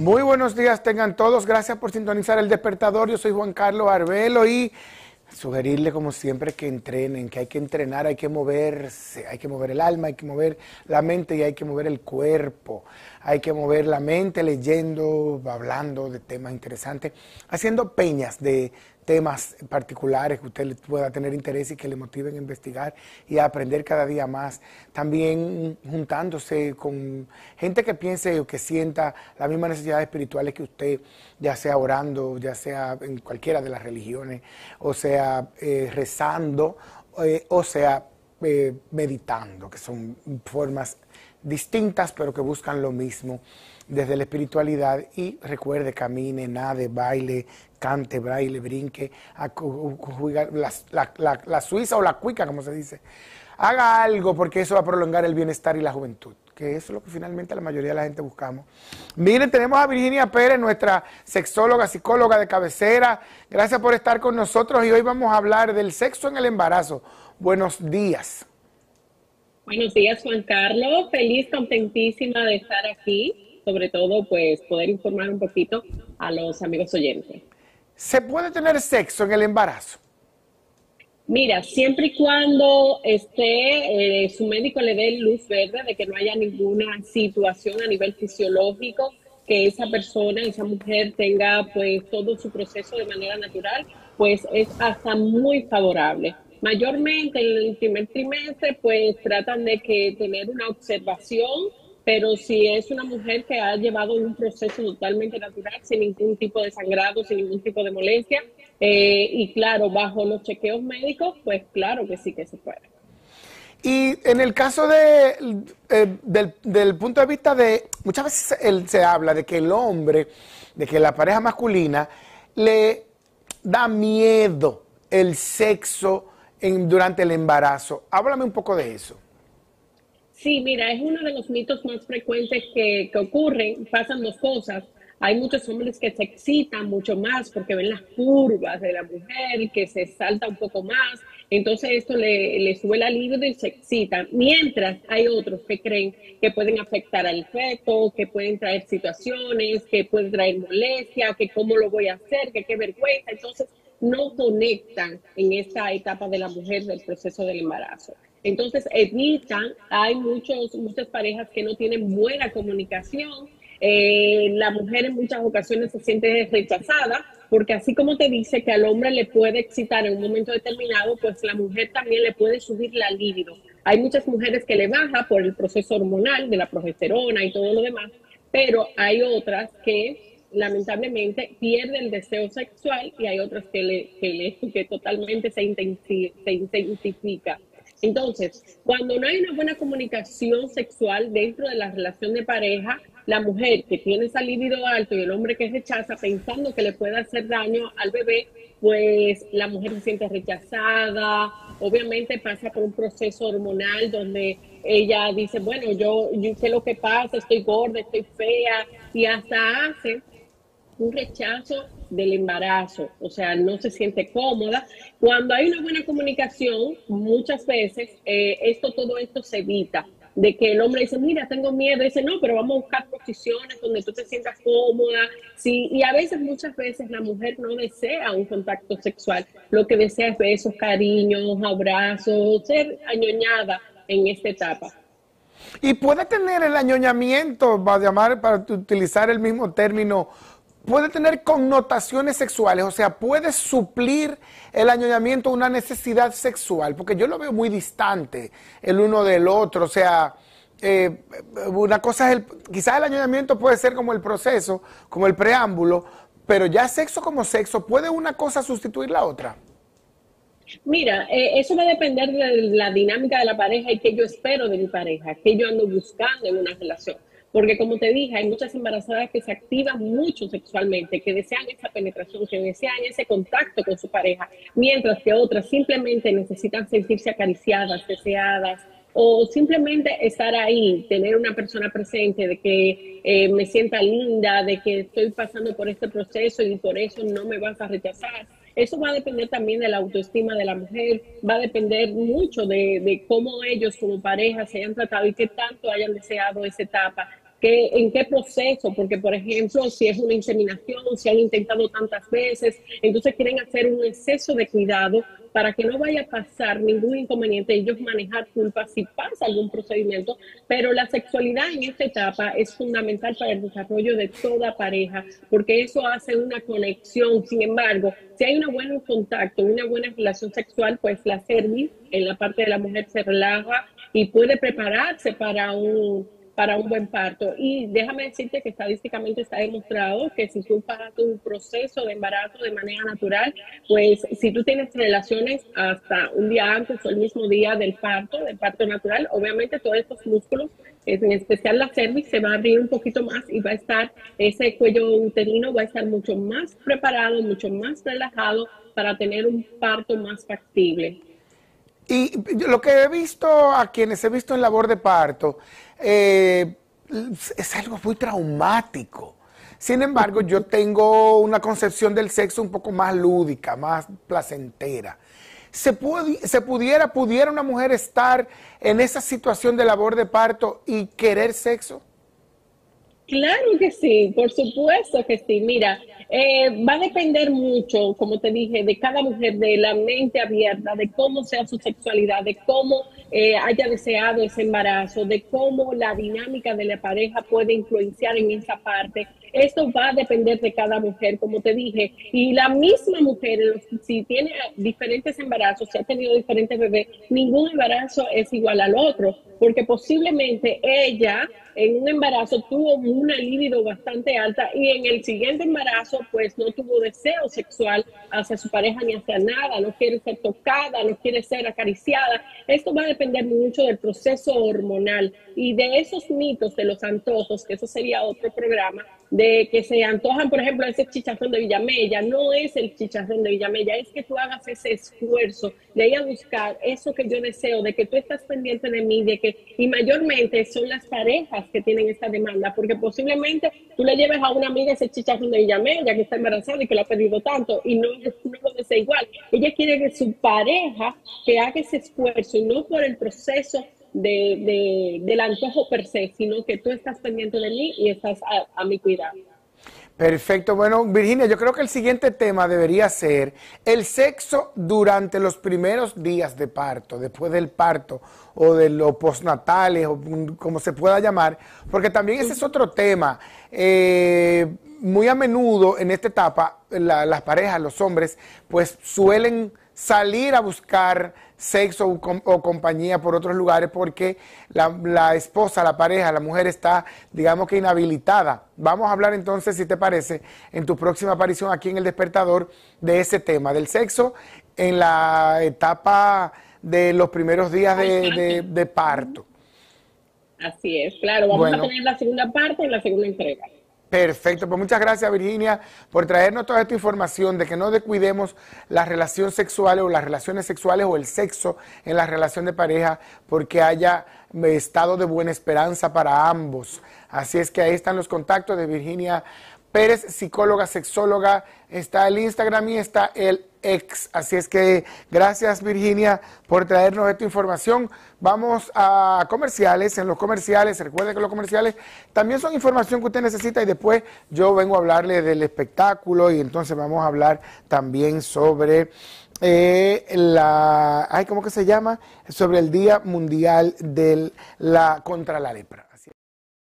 Muy buenos días tengan todos. Gracias por sintonizar el despertador. Yo soy Juan Carlos Arbelo y sugerirle como siempre que entrenen, que hay que entrenar, hay que moverse, hay que mover el alma, hay que mover la mente y hay que mover el cuerpo. Hay que mover la mente leyendo, hablando de temas interesantes, haciendo peñas de temas particulares que usted pueda tener interés y que le motiven a investigar y a aprender cada día más. También juntándose con gente que piense o que sienta las mismas necesidades espirituales que usted, ya sea orando, ya sea en cualquiera de las religiones, o sea eh, rezando, eh, o sea eh, meditando, que son formas distintas pero que buscan lo mismo desde la espiritualidad y recuerde, camine, nade, baile, cante, braille, brinque, la, suiza o la cuica, como se dice. Haga algo porque eso va a prolongar el bienestar y la juventud, que es lo que finalmente la mayoría de la gente buscamos. Miren, tenemos a Virginia Pérez, nuestra sexóloga, psicóloga de cabecera. Gracias por estar con nosotros y hoy vamos a hablar del sexo en el embarazo. Buenos días. Buenos días, Juan Carlos. Feliz, contentísima de estar aquí. Sobre todo, pues, poder informar un poquito a los amigos oyentes. ¿Se puede tener sexo en el embarazo? Mira, siempre y cuando esté, eh, su médico le dé luz verde de que no haya ninguna situación a nivel fisiológico, que esa persona, esa mujer tenga pues todo su proceso de manera natural, pues es hasta muy favorable. Mayormente en el primer trimestre pues tratan de que tener una observación pero si es una mujer que ha llevado un proceso totalmente natural, sin ningún tipo de sangrado, sin ningún tipo de molestia, eh, y claro, bajo los chequeos médicos, pues claro que sí que se puede. Y en el caso de, eh, del, punto de vista de, muchas veces él, se habla de que el hombre, de que la pareja masculina le da miedo el sexo en, durante el embarazo. Háblame un poco de eso. Sí, mira, es uno de los mitos más frecuentes que, ocurren. Pasan dos cosas. Hay muchos hombres que se excitan mucho más porque ven las curvas de la mujer, que se salta un poco más. Entonces esto le, le sube la libido y se excitan. Mientras hay otros que creen que pueden afectar al feto, que pueden traer situaciones, que pueden traer molestia, que cómo lo voy a hacer, que qué vergüenza. Entonces no conectan en esta etapa de la mujer del proceso del embarazo. Entonces evitan, hay muchos, muchas parejas que no tienen buena comunicación. Eh, la mujer en muchas ocasiones se siente rechazada porque así como te dice que al hombre le puede excitar en un momento determinado, pues la mujer también le puede subir la libido. Hay muchas mujeres que le baja por el proceso hormonal de la progesterona y todo lo demás, pero hay otras que lamentablemente pierden el deseo sexual y hay otras que, le, que, le, que totalmente se, se intensifica. Entonces, cuando no hay una buena comunicación sexual dentro de la relación de pareja, la mujer que tiene ese libido alto y el hombre que rechaza pensando que le puede hacer daño al bebé, pues la mujer se siente rechazada, obviamente pasa por un proceso hormonal donde ella dice, bueno, yo, yo sé lo que pasa, estoy gorda, estoy fea, y hasta hace un rechazo del embarazo, o sea, no se siente cómoda. Cuando hay una buena comunicación, muchas veces eh, esto, todo esto se evita de que el hombre dice, mira, tengo miedo, dice, no, pero vamos a buscar posiciones donde tú te sientas cómoda. Sí, y a veces, muchas veces, la mujer no desea un contacto sexual, lo que desea es besos, cariños, abrazos, ser añoñada en esta etapa. Y puede tener el añoñamiento, va a llamar para utilizar el mismo término, puede tener connotaciones sexuales, o sea, puede suplir el añoñamiento una necesidad sexual, porque yo lo veo muy distante el uno del otro, o sea, eh, una cosa es el, quizás el añoñamiento puede ser como el proceso, como el preámbulo, pero ya sexo como sexo, ¿puede una cosa sustituir la otra? Mira, eh, eso va a depender de la dinámica de la pareja y qué yo espero de mi pareja, qué yo ando buscando en una relación. Porque como te dije, hay muchas embarazadas que se activan mucho sexualmente, que desean esa penetración, que desean ese contacto con su pareja, mientras que otras simplemente necesitan sentirse acariciadas, deseadas, o simplemente estar ahí, tener una persona presente, de que eh, me sienta linda, de que estoy pasando por este proceso y por eso no me vas a rechazar. Eso va a depender también de la autoestima de la mujer, va a depender mucho de, de cómo ellos como pareja se hayan tratado y qué tanto hayan deseado esa etapa que, en qué proceso, porque por ejemplo, si es una inseminación, si han intentado tantas veces, entonces quieren hacer un exceso de cuidado para que no vaya a pasar ningún inconveniente, ellos manejar culpa si pasa algún procedimiento, pero la sexualidad en esta etapa es fundamental para el desarrollo de toda pareja, porque eso hace una conexión. Sin embargo, si hay un buen contacto, una buena relación sexual, pues la cerviz en la parte de la mujer se relaja y puede prepararse para un para un buen parto. Y déjame decirte que estadísticamente está demostrado que si tú pasas un proceso de embarazo de manera natural, pues si tú tienes relaciones hasta un día antes o el mismo día del parto, del parto natural, obviamente todos estos músculos, en especial la cervix, se va a abrir un poquito más y va a estar, ese cuello uterino va a estar mucho más preparado, mucho más relajado para tener un parto más factible. Y lo que he visto a quienes he visto en labor de parto eh, es algo muy traumático. Sin embargo, yo tengo una concepción del sexo un poco más lúdica, más placentera. ¿Se, ¿Se, pudiera, pudiera una mujer estar en esa situación de labor de parto y querer sexo? Claro que sí, por supuesto que sí. Mira, eh, va a depender mucho, como te dije, de cada mujer, de la mente abierta, de cómo sea su sexualidad, de cómo eh, haya deseado ese embarazo, de cómo la dinámica de la pareja puede influenciar en esa parte. Esto va a depender de cada mujer, como te dije. Y la misma mujer, si tiene diferentes embarazos, si ha tenido diferentes bebés, ningún embarazo es igual al otro, porque posiblemente ella en un embarazo tuvo una libido bastante alta y en el siguiente embarazo pues no tuvo deseo sexual hacia su pareja ni hacia nada, no quiere ser tocada, no quiere ser acariciada. Esto va a depender mucho del proceso hormonal y de esos mitos de los antojos, que eso sería otro programa, de que se antojan, por ejemplo, ese chicharrón de Villamella. No es el chicharrón de Villamella, es que tú hagas ese esfuerzo de ir a buscar eso que yo deseo, de que tú estás pendiente de mí, de que, y mayormente son las parejas que tienen esta demanda, porque posiblemente tú le lleves a una amiga ese chicharrón de Villamella que está embarazada y que lo ha pedido tanto y no, no lo desea igual. Ella quiere que su pareja que haga ese esfuerzo y no por el proceso de, del antojo per se, sino que tú estás pendiente de mí y estás a, mi cuidado. Perfecto. Bueno, Virginia, yo creo que el siguiente tema debería ser el sexo durante los primeros días de parto, después del parto o de los postnatales o como se pueda llamar, porque también ese es otro tema. Eh, muy a menudo en esta etapa las parejas, los hombres, pues suelen salir a buscar sexo o, compañía por otros lugares porque la, esposa, la pareja, la mujer está, digamos que inhabilitada. Vamos a hablar entonces, si te parece, en tu próxima aparición aquí en El Despertador de ese tema, del sexo en la etapa de los primeros días de, parto. Así es, claro, vamos a tener la segunda parte en la segunda entrega. Perfecto, pues muchas gracias Virginia por traernos toda esta información de que no descuidemos las relaciones sexuales o las relaciones sexuales o el sexo en la relación de pareja porque haya estado de buena esperanza para ambos. Así es que ahí están los contactos de Virginia Pérez, psicóloga, sexóloga, está el Instagram y está el ex. Así es que gracias Virginia por traernos esta información. Vamos a comerciales. En los comerciales, recuerden que los comerciales también son información que usted necesita y después yo vengo a hablarle del espectáculo y entonces vamos a hablar también sobre eh, la, ay, ¿cómo que se llama? Sobre el Día Mundial de la contra la lepra.